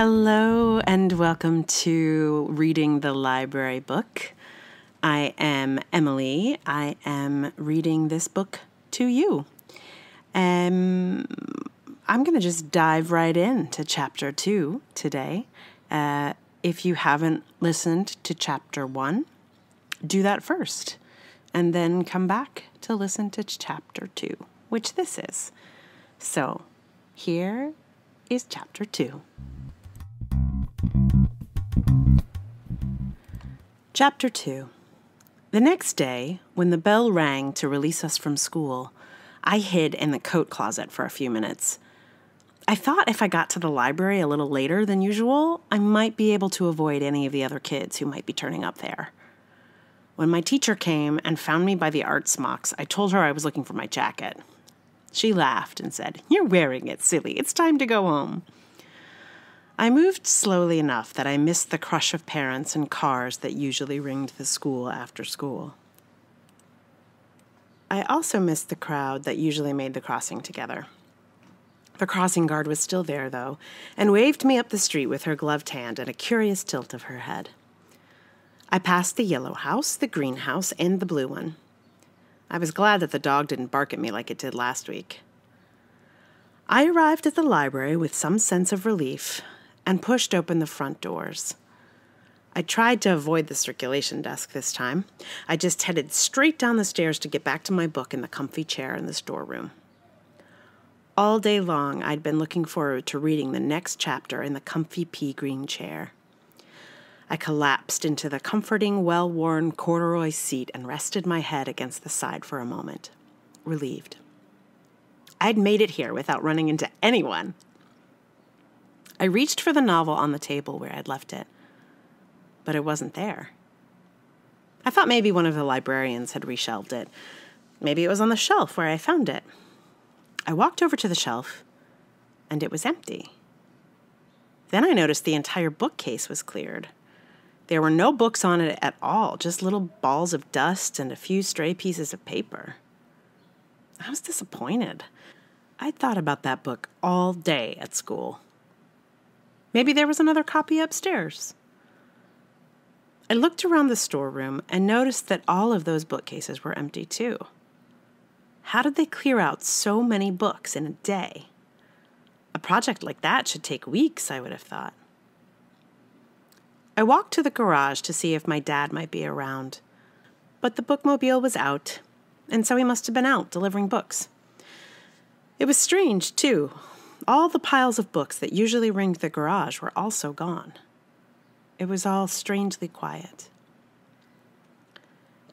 Hello, and welcome to Reading the Library Book. I am Emily. I am reading this book to you. Um, I'm going to just dive right in to chapter two today. Uh, if you haven't listened to chapter one, do that first, and then come back to listen to chapter two, which this is. So, here is chapter two. Chapter 2 The next day, when the bell rang to release us from school, I hid in the coat closet for a few minutes. I thought if I got to the library a little later than usual, I might be able to avoid any of the other kids who might be turning up there. When my teacher came and found me by the art smocks, I told her I was looking for my jacket. She laughed and said, You're wearing it, silly. It's time to go home. I moved slowly enough that I missed the crush of parents and cars that usually ringed the school after school. I also missed the crowd that usually made the crossing together. The crossing guard was still there, though, and waved me up the street with her gloved hand and a curious tilt of her head. I passed the yellow house, the green house, and the blue one. I was glad that the dog didn't bark at me like it did last week. I arrived at the library with some sense of relief and pushed open the front doors. I tried to avoid the circulation desk this time. I just headed straight down the stairs to get back to my book in the comfy chair in the storeroom. All day long, I'd been looking forward to reading the next chapter in the comfy pea green chair. I collapsed into the comforting, well worn corduroy seat and rested my head against the side for a moment, relieved. I'd made it here without running into anyone. I reached for the novel on the table where I'd left it, but it wasn't there. I thought maybe one of the librarians had reshelved it. Maybe it was on the shelf where I found it. I walked over to the shelf, and it was empty. Then I noticed the entire bookcase was cleared. There were no books on it at all, just little balls of dust and a few stray pieces of paper. I was disappointed. I'd thought about that book all day at school. Maybe there was another copy upstairs. I looked around the storeroom and noticed that all of those bookcases were empty too. How did they clear out so many books in a day? A project like that should take weeks, I would have thought. I walked to the garage to see if my dad might be around, but the bookmobile was out, and so he must have been out delivering books. It was strange, too. All the piles of books that usually ringed the garage were also gone. It was all strangely quiet.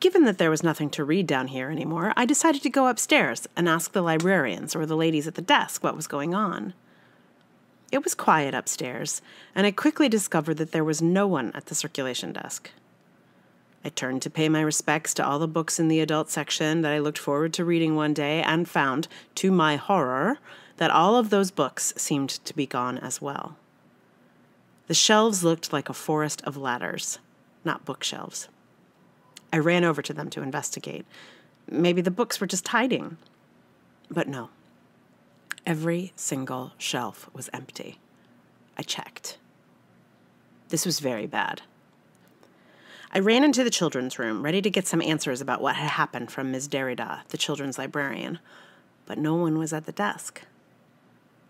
Given that there was nothing to read down here anymore, I decided to go upstairs and ask the librarians or the ladies at the desk what was going on. It was quiet upstairs, and I quickly discovered that there was no one at the circulation desk. I turned to pay my respects to all the books in the adult section that I looked forward to reading one day and found, to my horror, that all of those books seemed to be gone as well. The shelves looked like a forest of ladders, not bookshelves. I ran over to them to investigate. Maybe the books were just hiding. But no. Every single shelf was empty. I checked. This was very bad. I ran into the children's room, ready to get some answers about what had happened from Ms. Derrida, the children's librarian, but no one was at the desk.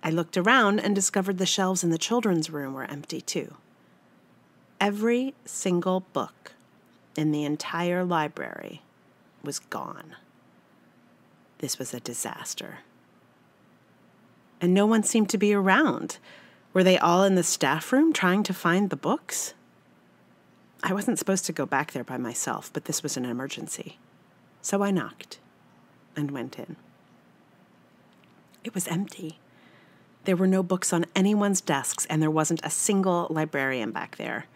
I looked around and discovered the shelves in the children's room were empty too. Every single book in the entire library was gone. This was a disaster. And no one seemed to be around. Were they all in the staff room trying to find the books? I wasn't supposed to go back there by myself, but this was an emergency. So I knocked and went in. It was empty. There were no books on anyone's desks, and there wasn't a single librarian back there.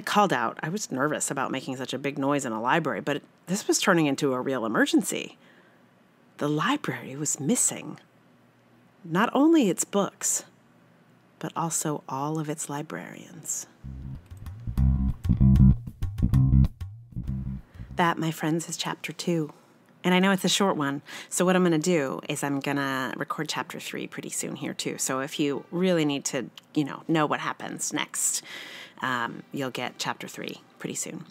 I called out. I was nervous about making such a big noise in a library, but this was turning into a real emergency. The library was missing. Not only its books, but also all of its librarians. That, my friends, is chapter two. And I know it's a short one. So, what I'm going to do is I'm going to record chapter three pretty soon here, too. So, if you really need to, you know, know what happens next, um, you'll get chapter three pretty soon.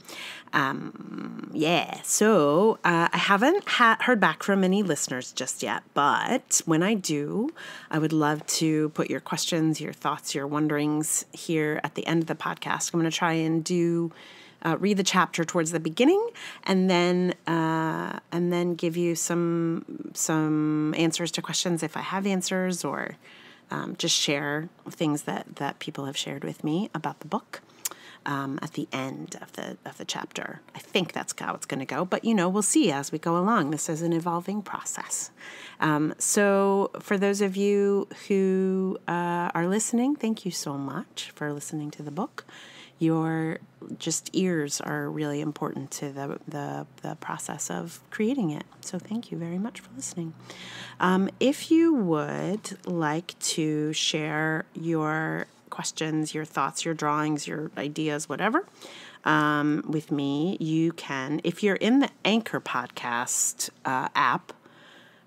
Um, yeah, so uh, I haven't ha- heard back from any listeners just yet, but when I do, I would love to put your questions, your thoughts, your wonderings here at the end of the podcast. I'm going to try and do. Uh, read the chapter towards the beginning, and then uh, and then give you some some answers to questions if I have answers, or um, just share things that that people have shared with me about the book um, at the end of the of the chapter. I think that's how it's going to go, but you know we'll see as we go along. This is an evolving process. Um, so for those of you who uh, are listening, thank you so much for listening to the book. Your just ears are really important to the, the, the process of creating it. So thank you very much for listening. Um, if you would like to share your questions, your thoughts, your drawings, your ideas, whatever, um, with me, you can, if you're in the Anchor Podcast uh, app,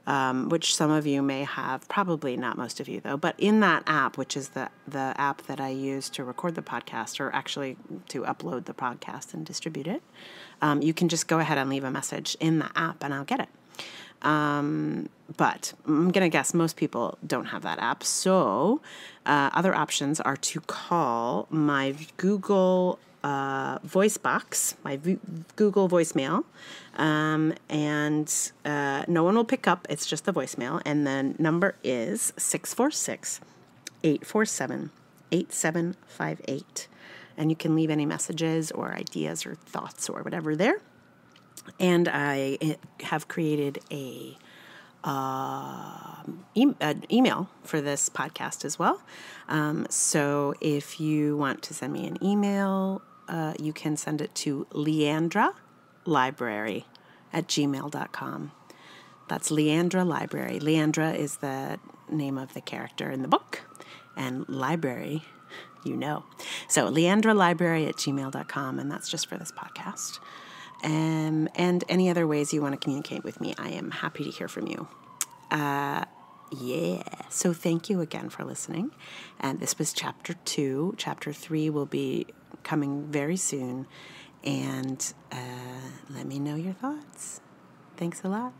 um, which some of you may have, probably not most of you though, but in that app, which is the, the app that I use to record the podcast or actually to upload the podcast and distribute it, um, you can just go ahead and leave a message in the app and I'll get it. Um, but I'm going to guess most people don't have that app. So, uh, other options are to call my Google uh, voice box, my v- Google voicemail, um, and uh, no one will pick up. It's just the voicemail. And the number is 646 847 8758. And you can leave any messages or ideas or thoughts or whatever there. And I eh, have created a uh, e- an email for this podcast as well. Um, so if you want to send me an email, uh, you can send it to Leandra Library at gmail.com. That's Leandra Library. Leandra is the name of the character in the book, and library, you know. So Leandra Library at gmail.com, and that's just for this podcast. Um, and any other ways you want to communicate with me, I am happy to hear from you. Uh, yeah. So thank you again for listening. And this was chapter two. Chapter three will be coming very soon. And uh, let me know your thoughts. Thanks a lot.